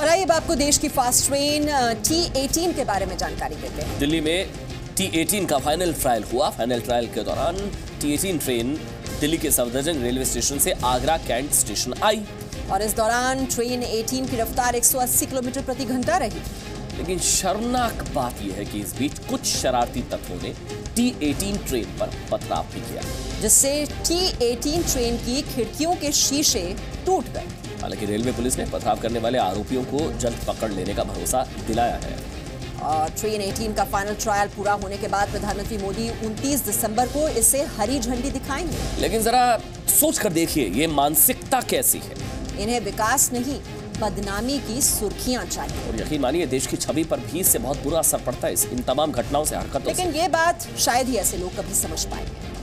और आइए अब आपको देश की फास्ट ट्रेन टी एटीन के बारे में जानकारी देते हैं। दिल्ली में टी एटीन का फाइनल ट्रायल हुआ। फाइनल ट्रायल के दौरान टी एटीन ट्रेन दिल्ली के सफदरजंग रेलवे स्टेशन से आगरा कैंट स्टेशन आई। और इस दौरान ट्रेन 18 की रफ्तार 180 किलोमीटर प्रति घंटा रही। लेकिन शर्मनाक बात यह है कि इस बीच कुछ शरारती तत्वों ने टी एटीन ट्रेन पर पथराव भी किया। जिससे टी एटीन ट्रेन की खिड़कियों के शीशे टूट गए। हालाँकि रेलवे पुलिस ने पथराव करने वाले आरोपियों को जल्द पकड़ लेने का भरोसा दिलाया है। और ट्रेन 18 का फाइनल ट्रायल पूरा होने के बाद प्रधानमंत्री मोदी 29 दिसंबर को इसे हरी झंडी दिखाएँगे। लेकिन जरा सोच कर देखिए ये मानसिकता कैसी है? इन्हें विकास नहीं बदनामी की सुर्खियाँ चाहिए। और यकीन मानिए देश की छवि पर भी इससे बहुत बुरा असर पड़ता है। इस इन तमाम घटनाओं से हरकतों लेकिन ये बात शायद ही ऐसे लोग कभी समझ पाएँगे।